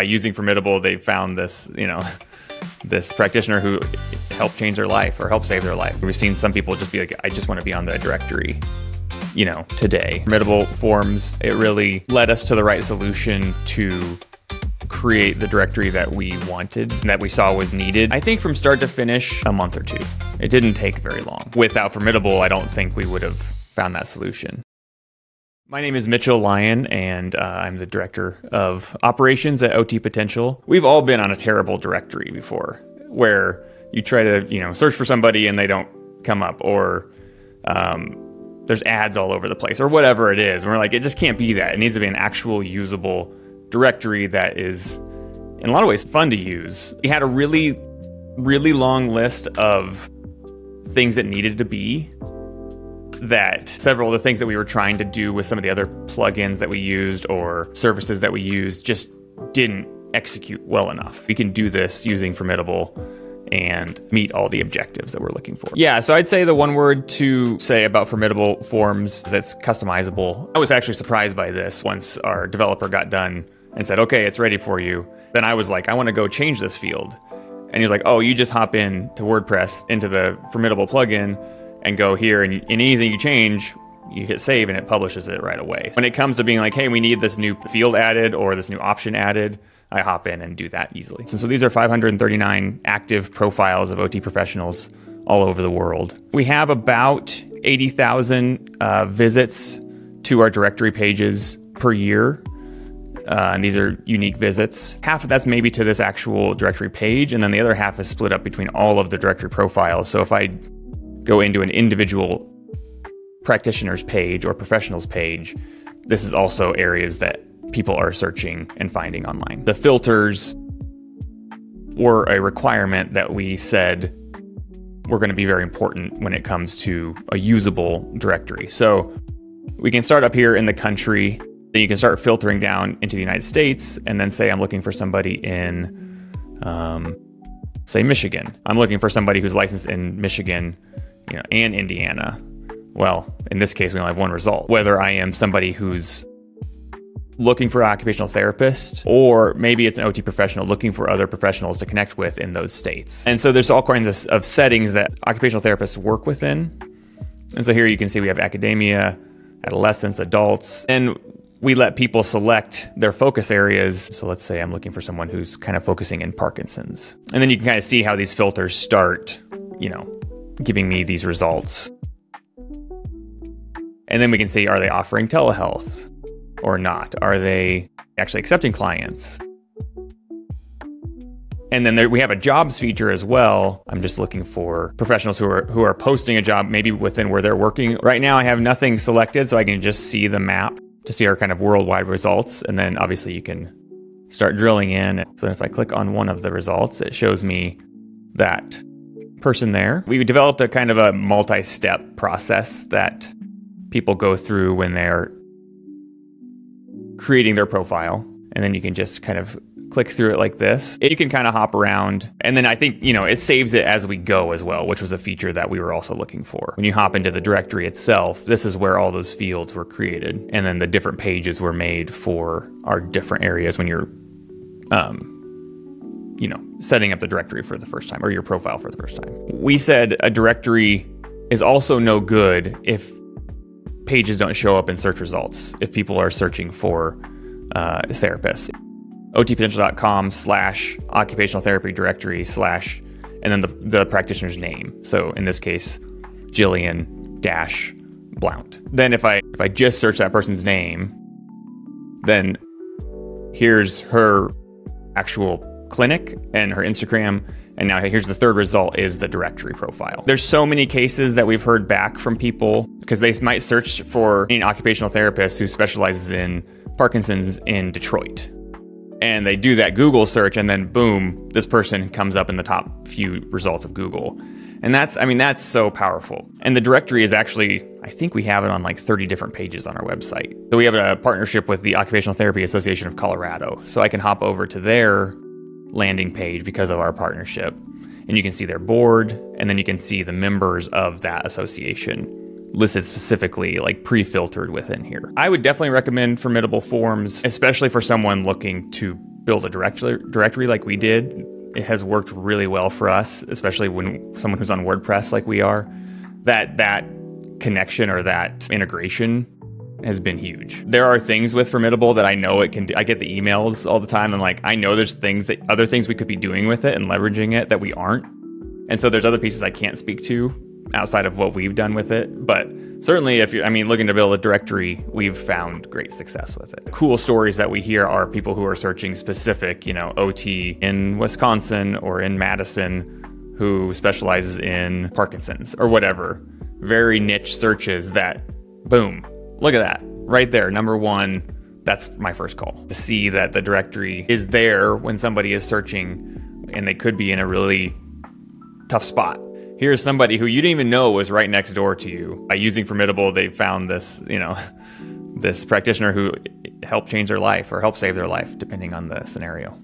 By using Formidable, they found this, you know, this practitioner who helped change their life or helped save their life. We've seen some people just be like, I just want to be on the directory, you know, today. Formidable Forms, it really led us to the right solution to create the directory that we wanted, that we saw was needed. I think from start to finish, a month or two. It didn't take very long. Without Formidable, I don't think we would have found that solution. My name is Mitchell Lyon, and uh, I'm the director of operations at OT Potential. We've all been on a terrible directory before, where you try to, you know, search for somebody and they don't come up, or um, there's ads all over the place, or whatever it is. And we're like, it just can't be that. It needs to be an actual usable directory that is, in a lot of ways, fun to use. We had a really, really long list of things that needed to be that several of the things that we were trying to do with some of the other plugins that we used or services that we used just didn't execute well enough. We can do this using Formidable and meet all the objectives that we're looking for. Yeah, so I'd say the one word to say about Formidable Forms that's customizable. I was actually surprised by this once our developer got done and said, okay, it's ready for you. Then I was like, I want to go change this field. And he's like, oh, you just hop in to WordPress into the Formidable plugin and go here and, anything you change, you hit save and it publishes it right away. When it comes to being like, hey, we need this new field added or this new option added, I hop in and do that easily. So, so these are 539 active profiles of OT professionals all over the world. We have about 80,000 uh, visits to our directory pages per year. Uh, and these are unique visits. Half of that's maybe to this actual directory page, and then the other half is split up between all of the directory profiles. So if I go into an individual practitioner's page or professional's page, this is also areas that people are searching and finding online. The filters were a requirement that we said were going to be very important when it comes to a usable directory. So we can start up here in the country, then you can start filtering down into the United States, and then say I'm looking for somebody in, um, say, Michigan. I'm looking for somebody who's licensed in Michigan you know, and Indiana. Well, in this case, we only have one result. Whether I am somebody who's looking for an occupational therapist, or maybe it's an OT professional looking for other professionals to connect with in those states. And so there's all kinds of settings that occupational therapists work within. And so here you can see we have academia, adolescents, adults, and we let people select their focus areas. So let's say I'm looking for someone who's kind of focusing in Parkinson's. And then you can kind of see how these filters start, you know, giving me these results. And then we can see are they offering telehealth or not? Are they actually accepting clients? And then there, we have a jobs feature as well. I'm just looking for professionals who are who are posting a job maybe within where they're working. Right now I have nothing selected so I can just see the map to see our kind of worldwide results and then obviously you can start drilling in. So if I click on one of the results, it shows me that person there. We developed a kind of a multi step process that people go through when they're creating their profile. And then you can just kind of click through it like this. You can kind of hop around. And then I think, you know, it saves it as we go as well, which was a feature that we were also looking for. When you hop into the directory itself, this is where all those fields were created. And then the different pages were made for our different areas when you're um, you know, setting up the directory for the first time or your profile for the first time. We said a directory is also no good if pages don't show up in search results, if people are searching for uh, therapists. otpotential.com slash occupational therapy directory slash, and then the, the practitioner's name. So in this case, Jillian dash Blount. Then if I if I just search that person's name, then here's her actual clinic and her Instagram. And now here's the third result is the directory profile. There's so many cases that we've heard back from people because they might search for an occupational therapist who specializes in Parkinson's in Detroit. And they do that Google search and then boom, this person comes up in the top few results of Google. And that's, I mean, that's so powerful. And the directory is actually, I think we have it on like 30 different pages on our website. So we have a partnership with the Occupational Therapy Association of Colorado. So I can hop over to their landing page because of our partnership. And you can see their board, and then you can see the members of that association listed specifically, like pre filtered within here. I would definitely recommend Formidable Forms, especially for someone looking to build a directory directory like we did, it has worked really well for us, especially when someone who's on WordPress like we are. That that connection or that integration has been huge. There are things with Formidable that I know it can do. I get the emails all the time and like I know there's things that other things we could be doing with it and leveraging it that we aren't. And so there's other pieces I can't speak to outside of what we've done with it, but certainly if you I mean looking to build a directory, we've found great success with it. Cool stories that we hear are people who are searching specific, you know, OT in Wisconsin or in Madison who specializes in Parkinson's or whatever. Very niche searches that boom, Look at that. Right there, number one. That's my first call. To see that the directory is there when somebody is searching and they could be in a really tough spot. Here's somebody who you didn't even know was right next door to you. By using Formidable, they found this, you know, this practitioner who helped change their life or helped save their life, depending on the scenario.